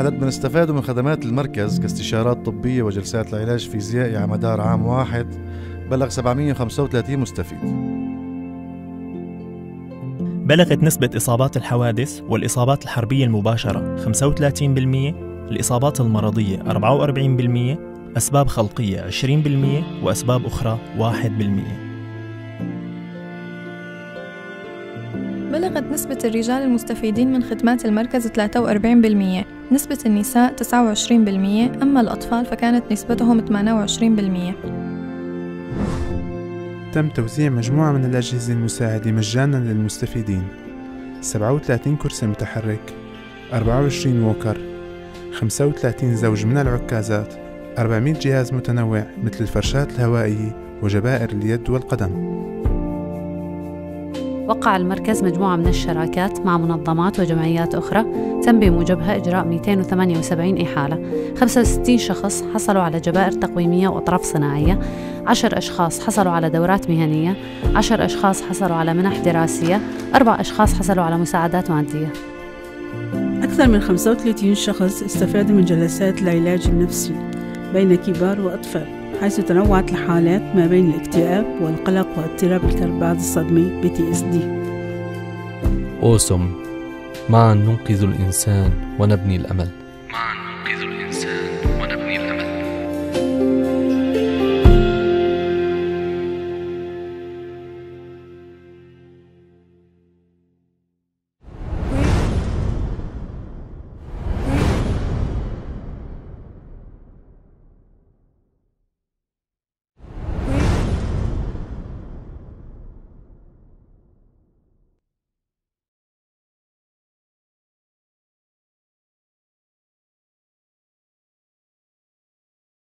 عدد من استفادوا من خدمات المركز كاستشارات طبية وجلسات لعلاج فيزيائي على مدار عام واحد بلغ 735 مستفيد. بلغت نسبة إصابات الحوادث والإصابات الحربية المباشرة 35% الإصابات المرضية 44% أسباب خلقية 20% وأسباب أخرى 1% بلغت نسبة الرجال المستفيدين من خدمات المركز 43% نسبة النساء 29% أما الأطفال فكانت نسبتهم 28% تم توزيع مجموعة من الأجهزة المساعدة مجانا للمستفيدين. 37 كرسي متحرك 24 ووكر 35 زوج من العكازات 400 جهاز متنوع مثل الفرشات الهوائية وجبائر اليد والقدم. وقع المركز مجموعة من الشراكات مع منظمات وجمعيات أخرى تم بموجبها إجراء 278 إحالة. 65 شخص حصلوا على جبائر تقويمية وأطراف صناعية. 10 أشخاص حصلوا على دورات مهنية. 10 أشخاص حصلوا على منح دراسية. 4 أشخاص حصلوا على مساعدات مادية. أكثر من 35 شخص استفادوا من جلسات العلاج النفسي. بين كبار وأطفال حيث تنوعت الحالات ما بين الاكتئاب والقلق واضطراب الكلب بعد الصدمة PTSD أوسم معا ننقذ الإنسان ونبني الأمل؟ معا ننقذ الإنسان ونبني الأمل؟